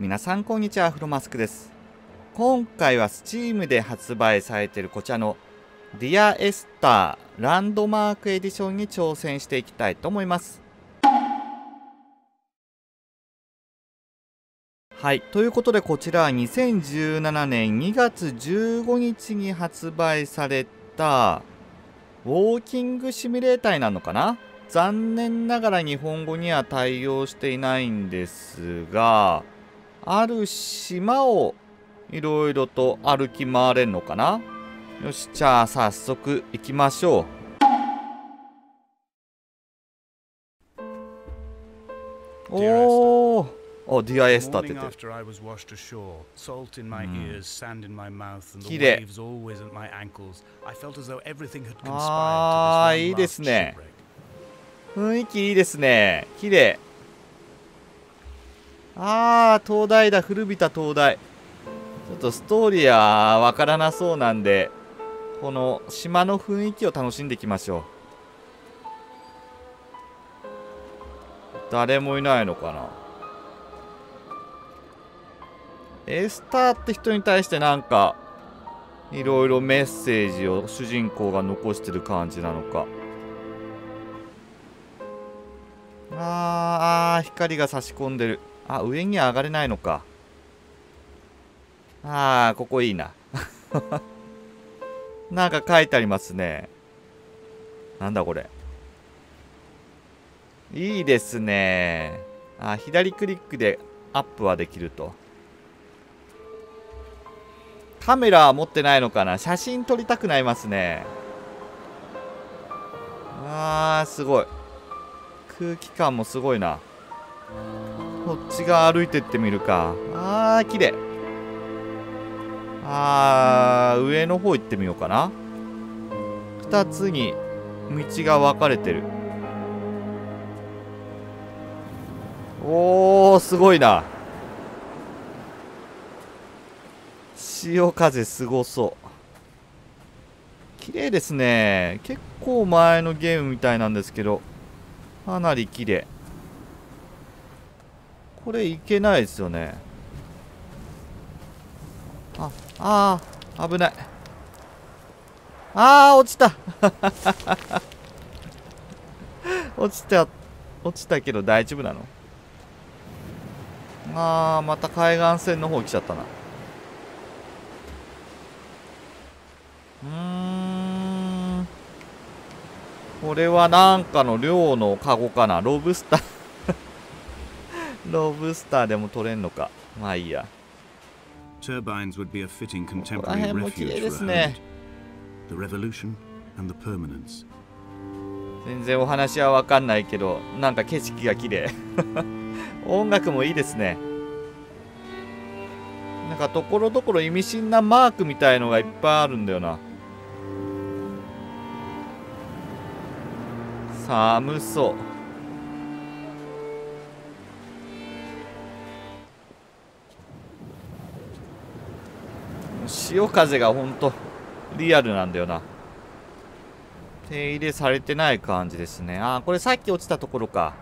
皆さんこんにちはフロマスクです。今回は Steam で発売されているこちらのディアエスターランドマークエディションに挑戦していきたいと思います。はいということでこちらは2017年2月15日に発売されたウォーキングシミュレーターになるのかな？残念ながら日本語には対応していないんですがある島をいろいろと歩き回れるのかな？よしじゃあ早速行きましょう。おおおディアエスタっててる綺麗ああいいですね。雰囲気いいですね。綺麗ああ東大だ古びた東大ちょっとストーリーはわからなそうなんでこの島の雰囲気を楽しんでいきましょう。誰もいないのかな。エスターって人に対してなんかいろいろメッセージを主人公が残してる感じなのか。あー光が差し込んでる。あ上に上がれないのか。あーここいいな。なんか書いてありますね。なんだこれ。いいですね。あ左クリックでアップはできると。カメラは持ってないのかな。写真撮りたくなりますね。あーすごい。空気感もすごいな。こっち側歩いてってみるか。あー綺麗。あー上の方行ってみようかな。2つに道が分かれてる。おーすごいな。潮風すごそう。綺麗ですね。結構前のゲームみたいなんですけどかなり綺麗。これいけないですよね。ああー。危ない。あー落ちた。落ちた落ちたけど大丈夫なの？あーまた海岸線の方来ちゃったな。うーん。これはなんかの漁のカゴかな？ロブスターロブスターでも取れんのか。まあいいや。Turbines would be a fitting contemporary ここら辺も綺 refuge 麗 for で a すね。Hermit. The revolution and the permanence. 全然お話は分かんないけどなんか景色が綺麗。音楽もいいですね。なんかところどころ意味深なマークみたいのがいっぱいあるんだよな。寒そう潮風がほんとリアルなんだよな。手入れされてない感じですね。あーこれさっき落ちたところか。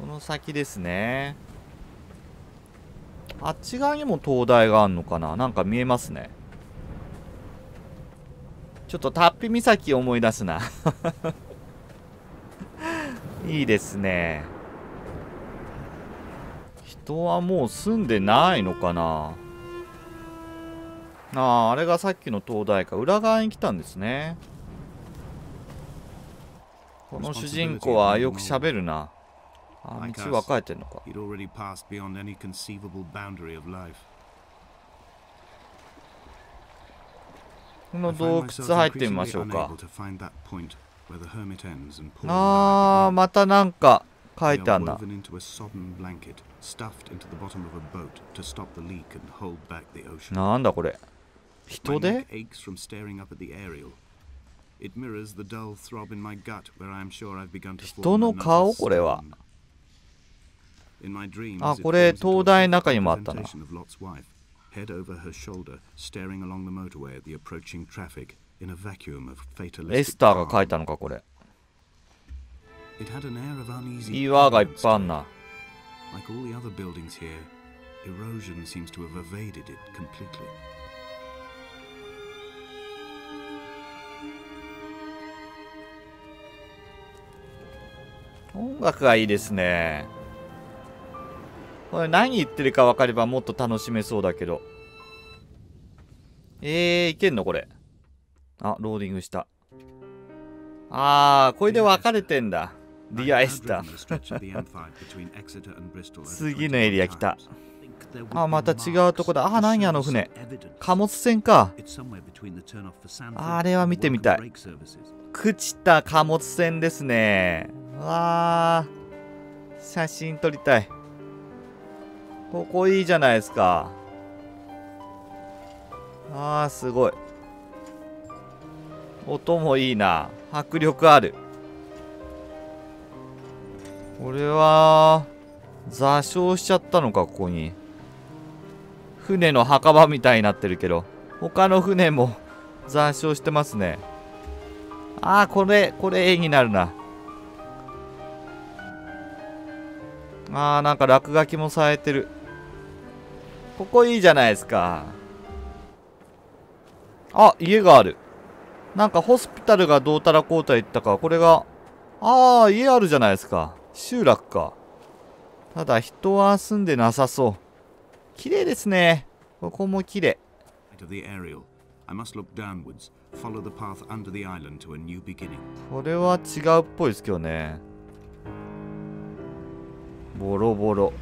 この先ですね。あっち側にも灯台があるのかな？なんか見えますね。ちょっとタッピ岬を思い出すな。いいですね。人はもう住んでないのかな？あああれがさっきの灯台か。裏側に来たんですね。この主人公はよくしゃべるな。あ道はかれてんのか。この洞窟入ってみましょうかあーまたなんか書いてあるなん。なんだこれ。人で neck aches from staring up at the aerial. It mirrors the dull throb in my gut where I am sure I've begun to 人の顔これはあこれ灯台の中にもあったな head over her shoulder, staring along the motorway at the approaching traffic in a vacuum of エ fatalistic スターが書い.たのかこれ It had an air of uneasy 岩がいっぱいあん.な Like all the other buildings here, erosion seems to have evaded it completely. 音楽がいいですね。これ何言ってるか分かればもっと楽しめそうだけど。えー、いけんのこれ。あローディングした。あーこれで分かれてんだ。リアエスタ次のエリア来た。あまた違うとこだ。あ何あの船。貨物船か。あれは見てみたい。朽ちた貨物船ですねわあ写真撮りたい。ここいいじゃないですか。あーすごい。音もいいな。迫力ある。これは座礁しちゃったのかここに。船の墓場みたいになってるけど。他の船も座礁してますね。ああこれこれ絵になるな。あーなんか落書きもされてる。ここいいじゃないですか。あ家がある。なんかホスピタルがどうたらこうたら言ったか。これがああ家あるじゃないですか。集落か。ただ人は住んでなさそう。綺麗ですね。ここも綺麗。I must look downwards, follow the path under the island to a new beginning. これは違うっぽいですけどね。ボロボロ。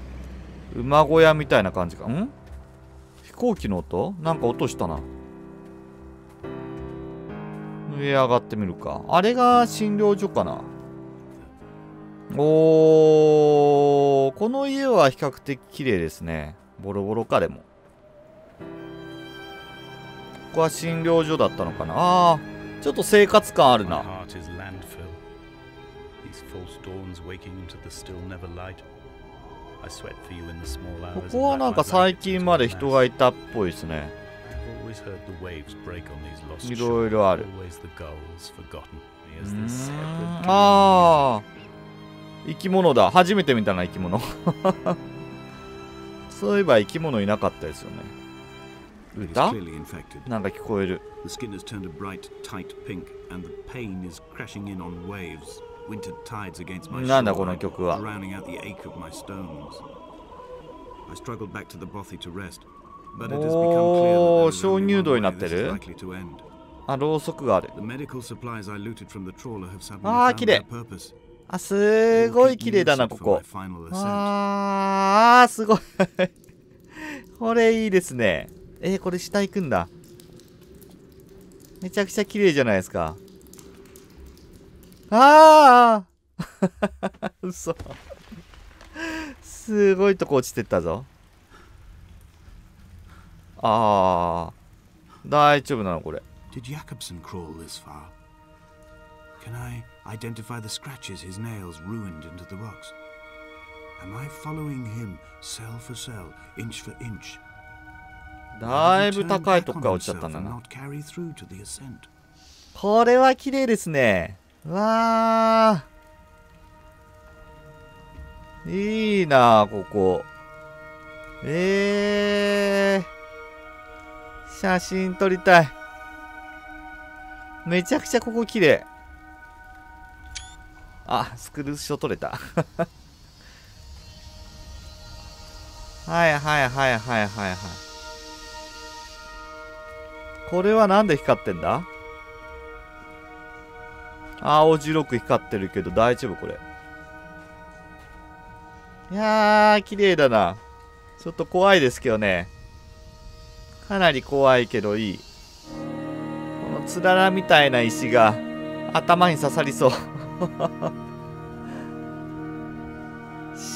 馬小屋みたいな感じか。ん？飛行機の音？なんか音したな。上上がってみるか。あれが診療所かな。おー、この家は比較的綺麗ですね。ボロボロかでも。ここは診療所だったのかなあーちょっと生活感あるなここはなんか最近まで人がいたっぽいですね。いろいろある。ああ生き物だ。初めて見たな生き物。そういえば生き物いなかったですよね。歌なんか聞こえる。The skin has turned a bright, tight pink, and the pain is crashing in on waves. なんだこの曲は。おお、鍾乳洞になってる？あ、ろうそくがある。ああ、れいあ、すごいきれいだな、ここ。ああ、すごい。これいいですね。えー、これ下行くんだ。めちゃくちゃきれいじゃないですか。ああ嘘。すごいとこ落ちてったぞ。ああ。大丈夫なのこれ。Did Jakobsen crawl this far? Can I identify the scratches his nails ruined into the rocks? Am I following him cell for cell, inch for inch, だいぶ高いとこから落ちちゃったんだな。これは綺麗ですね。わー。いいなここ。えー。写真撮りたい。めちゃくちゃここ綺麗。あ、スクルーショ撮れた。はいはいはいはいはいはい。これはなんで光ってんだ？青白く光ってるけど大丈夫これ。いやー、綺麗だな。ちょっと怖いですけどね。かなり怖いけどいい。このつららみたいな石が頭に刺さりそう。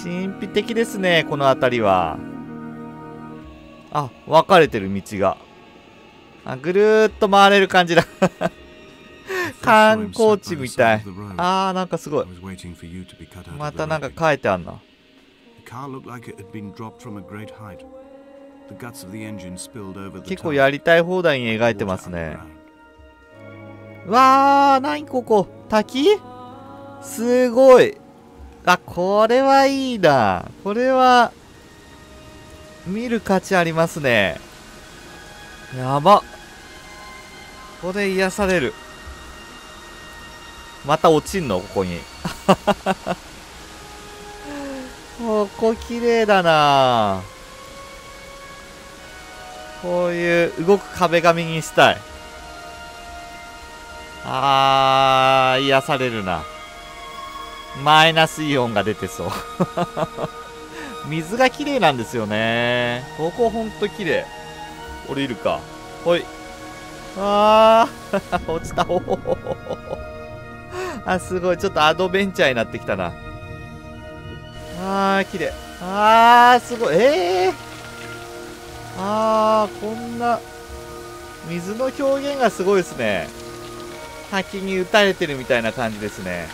神秘的ですね、この辺りは。あ、分かれてる道が。あぐるーっと回れる感じだ観光地みたいあーなんかすごいまたなんか書いてあんな結構やりたい放題に描いてますねわー何ここ滝すごいあこれはいいなこれは見る価値ありますねやばこれ癒されるまた落ちんの？ここに。ここ綺麗だな。こういう動く壁紙にしたい。あー癒されるな。マイナスイオンが出てそう。水が綺麗なんですよね。ここほんと綺麗。降りるか。ほい。あー 落ちた。おほほほあすごい。ちょっとアドベンチャーになってきたな。あー綺麗。あーすごい。えー、あーこんな水の表現がすごいですね。滝に打たれてるみたいな感じですね。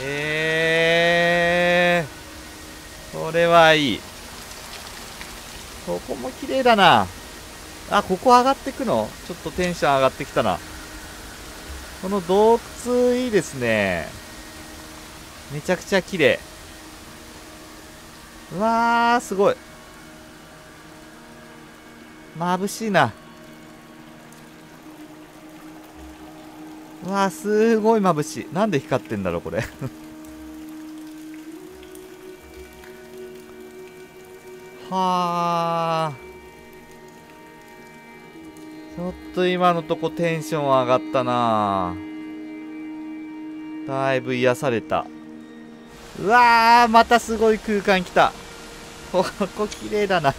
えー、これはいい。ここも綺麗だな。あここ上がってくの？ちょっとテンション上がってきたな。この洞窟いいですね。めちゃくちゃ綺麗。うわーすごい。眩しいな。うわーすごい眩しい。なんで光ってんだろうこれ。はあちょっと今のとこテンション上がったな。だいぶ癒された。うわーまたすごい空間来た。ここ綺麗だな。こ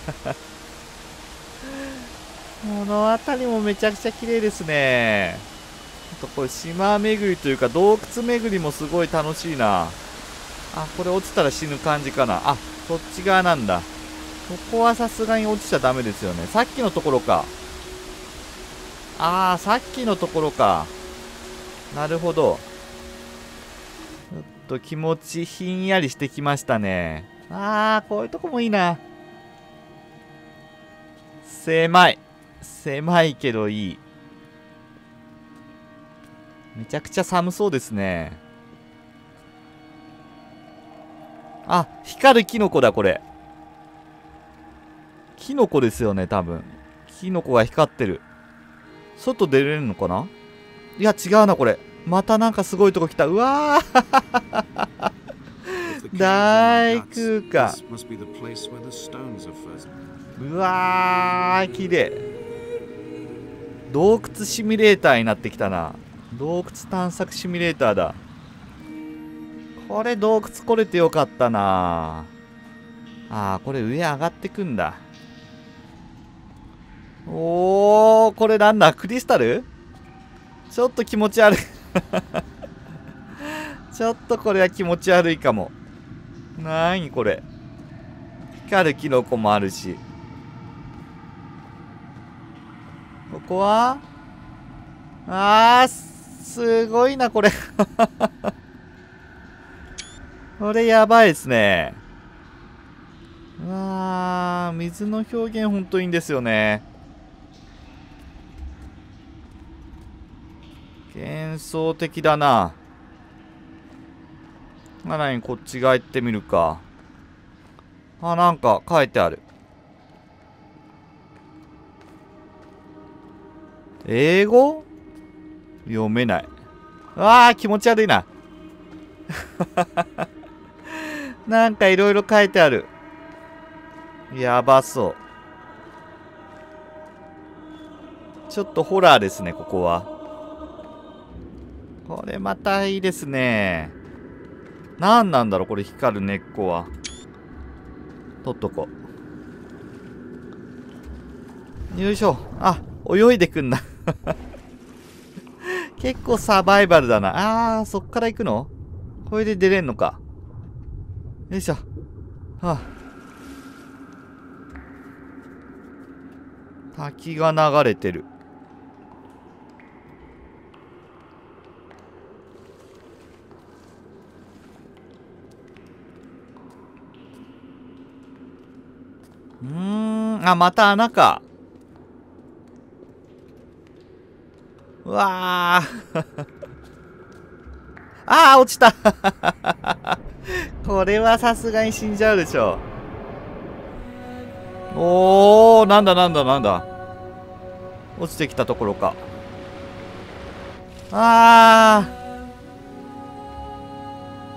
の辺りもめちゃくちゃ綺麗ですね。あとこれ島巡りというか洞窟巡りもすごい楽しいな。あこれ落ちたら死ぬ感じかな。あそっち側なんだ。ここはさすがに落ちちゃダメですよね。さっきのところか。ああさっきのところか。なるほど。ちょっと気持ちひんやりしてきましたね。ああこういうとこもいいな。狭い。狭いけどいい。めちゃくちゃ寒そうですね。あ光るキノコだこれ。キノコですよね多分。キノコが光ってる。外出れるのかな？いや違うなこれ。またなんかすごいとこ来た。うわー。大空間。うわー綺麗。洞窟シミュレーターになってきたな。洞窟探索シミュレーターだ。これ洞窟来れてよかったな。あーこれ上上がってくんだおーこれなんだ？クリスタル？ちょっと気持ち悪い。ちょっとこれは気持ち悪いかも。なーにこれ？光るキノコもあるし。ここは？あーすごいなこれ。これやばいですね。うわー水の表現ほんといいんですよね。幻想的だな。まだにこっち側行ってみるか。あなんか書いてある。英語？読めない。あー気持ち悪いな。なんかいろいろ書いてある。やばそう。ちょっとホラーですねここは。これまたいいですね。何なんだろうこれ光る根っこは。取っとこう。よいしょ。あ泳いでくんな 結構サバイバルだな。あーそっから行くの？これで出れんのか。よいしょ。はあ。滝が流れてる。うーん、あ、また穴か。うわー。あー、落ちた。これはさすがに死んじゃうでしょ。おーなんだなんだなんだ。落ちてきたところか。あー。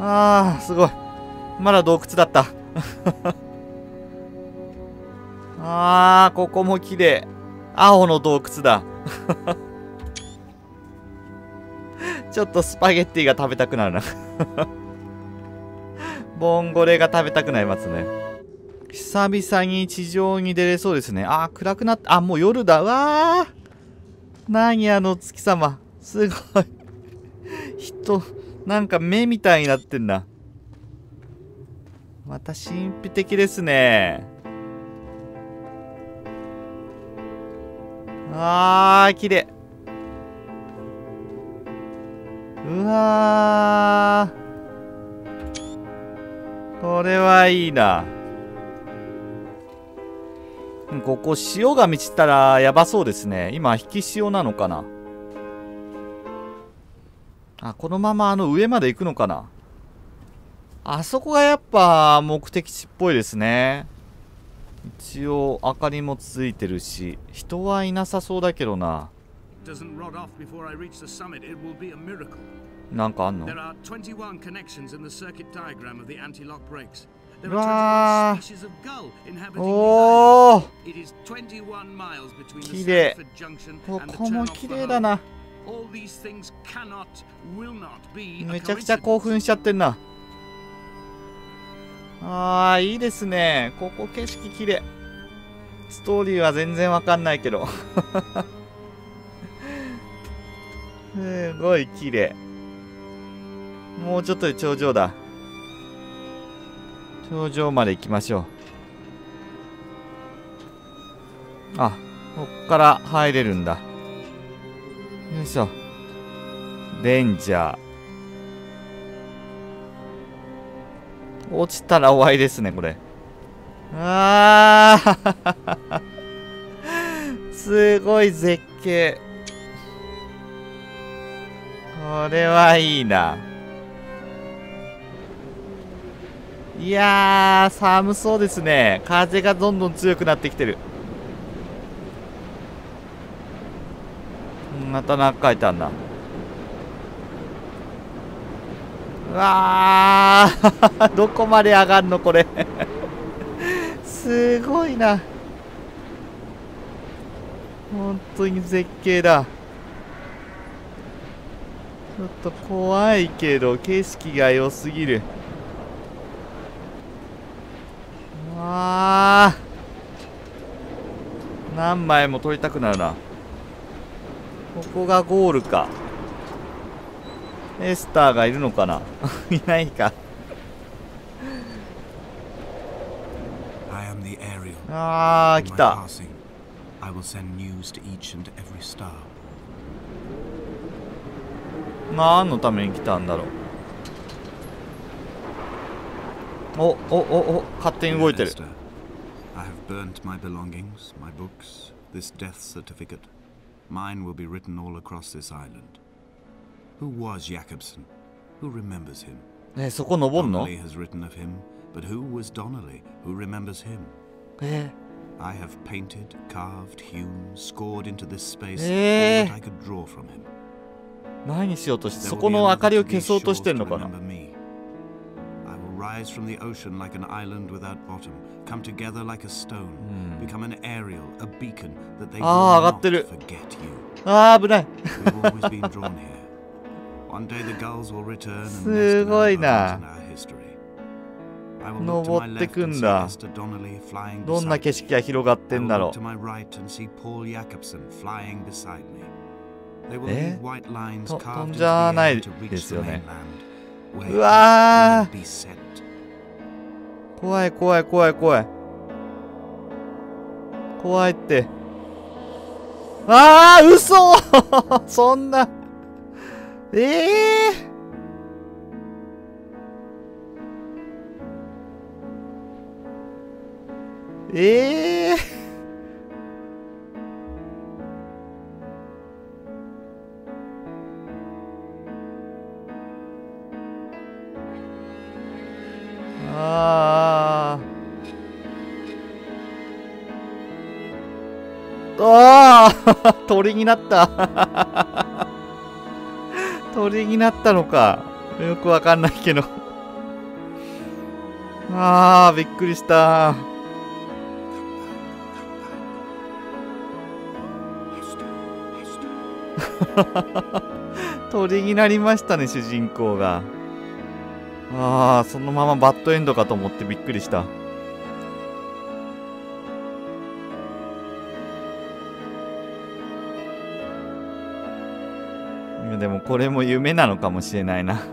あーすごい。まだ洞窟だった。あーここも綺麗。青の洞窟だ。ちょっとスパゲッティが食べたくなるな。ボンゴレが食べたくなりますね。久々に地上に出れそうですね。あー暗くなった。あもう夜だ。わー。何あの月様。すごい。人なんか目みたいになってんな。また神秘的ですね。あー綺麗。うわー。これはいいな。ここ潮が満ちたらやばそうですね。今引き潮なのかな。あこのままあの上まで行くのかな。あそこがやっぱ目的地っぽいですね。一応明かりもついてるし人はいなさそうだけどな。なんかあんの？うわーおーきれいここもきれいだな。めちゃくちゃ興奮しちゃってんな。あーいいですね。ここ景色綺麗。ストーリーは全然わかんないけど。すごい綺麗。もうちょっとで頂上だ。頂上まで行きましょう。あこっから入れるんだ。よいしょ。レンジャー。落ちたら終わりですねこれ。あー。すごい絶景。これはいいな。いやー寒そうですね。風がどんどん強くなってきてる。また何か書いてあんな。うわー。どこまで上がんのこれ。すごいな。本当に絶景だ。ちょっと怖いけど景色が良すぎる。わあ何枚も撮りたくなるな。ここがゴールか。エスターがいるのかないないか.あー In 来た I will send news to each and every star. 何のために来たんだろうおおおお勝手に動いてる I have burnt my belongings, my books, this death certificate. Mine will be written all across this island. Who was Jakobsen? Who remembers him? えそこ登んの Donnelly has written of him, but who was Donnelly? Who remembers him? え I have painted, carved, hewn, scored into this space Eh. all that I could draw from him. 何しようとして There そ will こ be の明かりを another 消 to そう these としてん shores の to かな remember me. I will rise from the ocean like an island without bottom, come together like a stone, うん become an aerial, a beacon that they あー will 上が not ってる forget you. あー危ない We've always been drawn here. すごいな。登ってくんだ。どんな景色が広がってんだろう。え？飛んじゃないですよね。うわー怖い怖い怖い怖い。怖いって。あー嘘 そんな。ええー、ええー、あああ鳥になった鳥になったのか。よくわかんないけど。ああびっくりした。鳥になりましたね主人公が。ああそのままバッドエンドかと思ってびっくりしたでもこれも夢なのかもしれないな。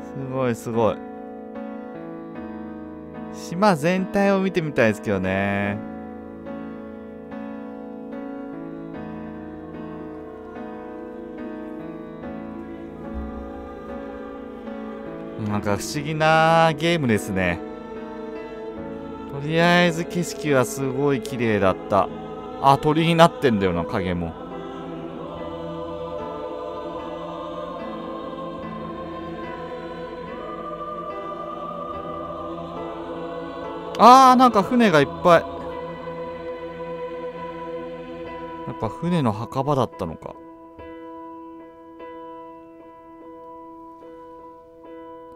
すごいすごい。島全体を見てみたいですけどね。なんか不思議なゲームですね。とりあえず景色はすごい綺麗だった。あ鳥になってんだよな影も。あーなんか船がいっぱい。やっぱ船の墓場だったのか。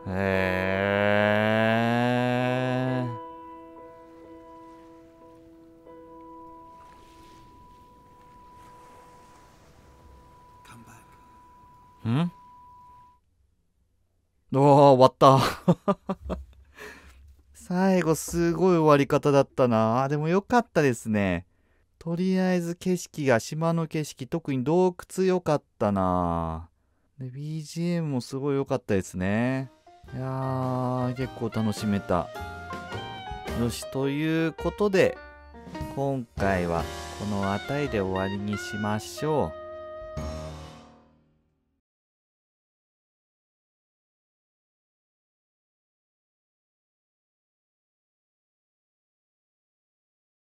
へえん？おー終わった最後すごい終わり方だったな。あでもよかったですね。とりあえず景色が島の景色特に洞窟良かったな。で BGM もすごい良かったですね。いやー結構楽しめた。よしということで今回はこの辺りで終わりにしましょう。